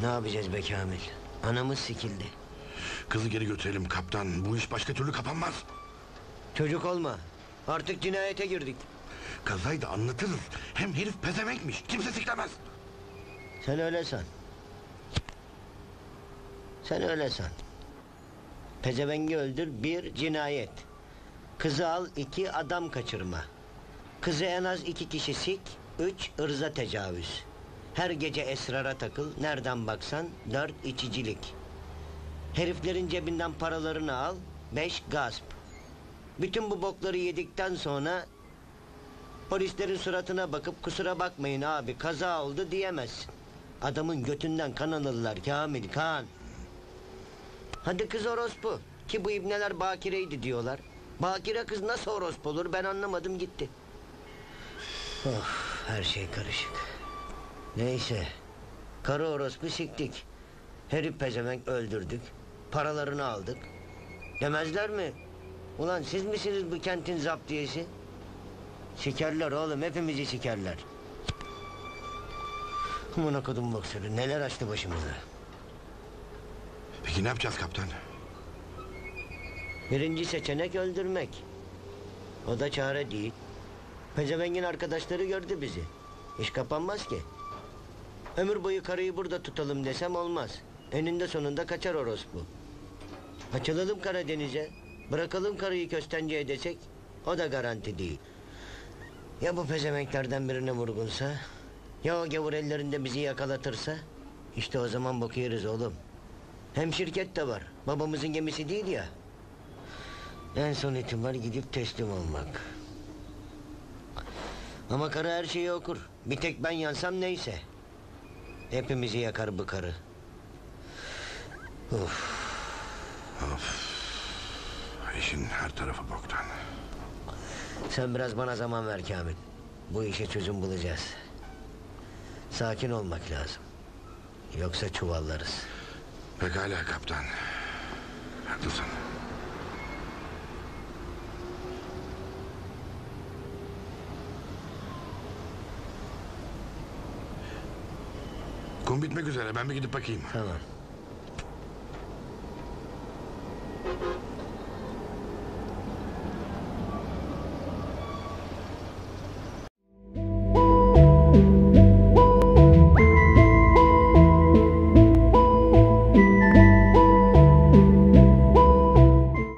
Ne yapacağız be Kamil? Anamız sikildi. Kızı geri götürelim kaptan. Bu iş başka türlü kapanmaz. Çocuk olma. Artık cinayete girdik. Kazayı da anlatırız. Hem herif pezemekmiş. Kimse siklemez. Sen öyle san. Sen öyle san. Pezevengi öldür bir cinayet. Kızı al iki adam kaçırma. Kızı en az iki kişi sik. Üç ırza tecavüz. Her gece esrara takıl. Nereden baksan dört içicilik. Heriflerin cebinden paralarını al. Beş gasp. Bütün bu bokları yedikten sonra Polislerin suratına bakıp kusura bakmayın abi kaza oldu diyemezsin. Adamın götünden kan alırlar Kamil kan. Hadi kız orospu. Ki bu ibneler bakireydi diyorlar. Bakire kız nasıl orospu olur ben anlamadım gitti. Of her şey karışık. Neyse. Karı orospu siktik. Herif pezevenk öldürdük. Paralarını aldık. Demezler mi? Ulan siz misiniz bu kentin zaptiyesi? Sikerler oğlum hepimizi sikerler. Amına kodum boksörü neler açtı başımıza. Peki ne yapacağız kaptan? Birinci seçenek öldürmek. O da çare değil. Pezevengin arkadaşları gördü bizi. İş kapanmaz ki. Ömür boyu karıyı burada tutalım desem olmaz. Eninde sonunda kaçar orospu. Açılalım Karadeniz'e. Bırakalım karıyı köstence desek o da garanti değil. Ya bu pezevenklerden birine vurgunsa? Ya o gavur ellerinde bizi yakalatırsa? İşte o zaman boku yeriz oğlum. Hem şirket de var. Babamızın gemisi değil ya. En son ihtimal gidip teslim olmak. Ama karı her şeyi okur. Bir tek ben yansam neyse. Hepimizi yakar bu karı. İşin her tarafı boktan. Sen biraz bana zaman ver Kamil. Bu işe çözüm bulacağız. Sakin olmak lazım. Yoksa çuvallarız. Pekala kaptan. Haklısın. Kum bitmek üzere. Ben bir gidip bakayım. Tamam.